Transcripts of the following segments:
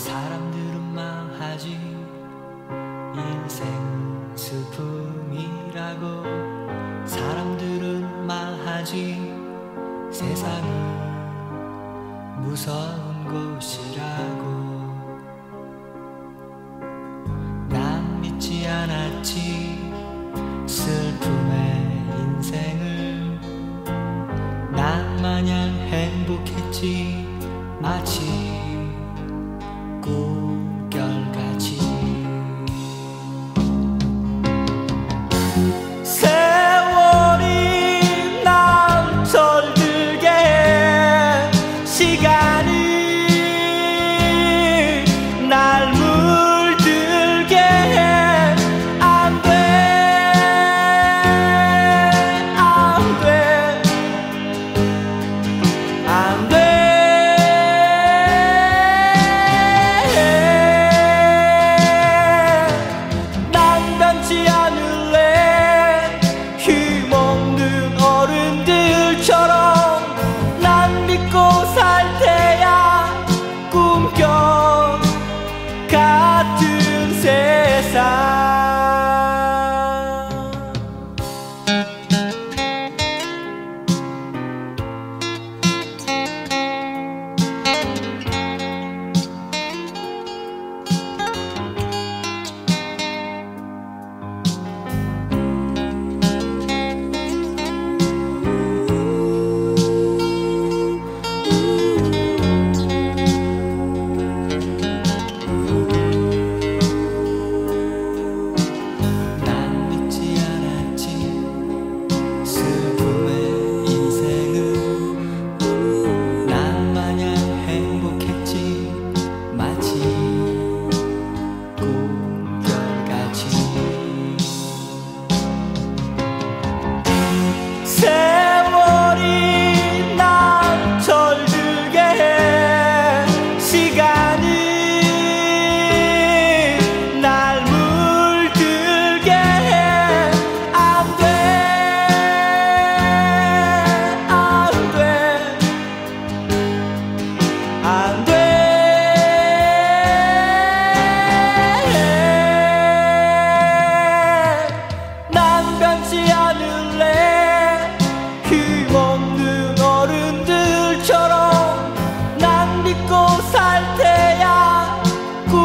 사람들은 망하지. 인생 슬픔이라고 사람들은 망하지. 세상은 무서운 곳이라고. 난 믿지 않았지. 슬픔의 인생을. 난 마냥 행복했지. 마치 go.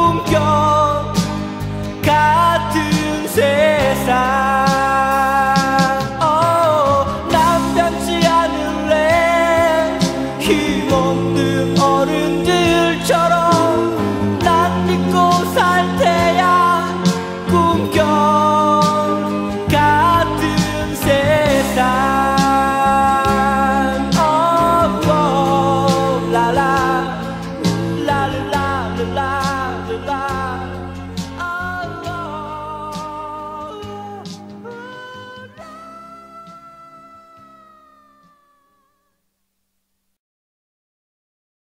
room, go.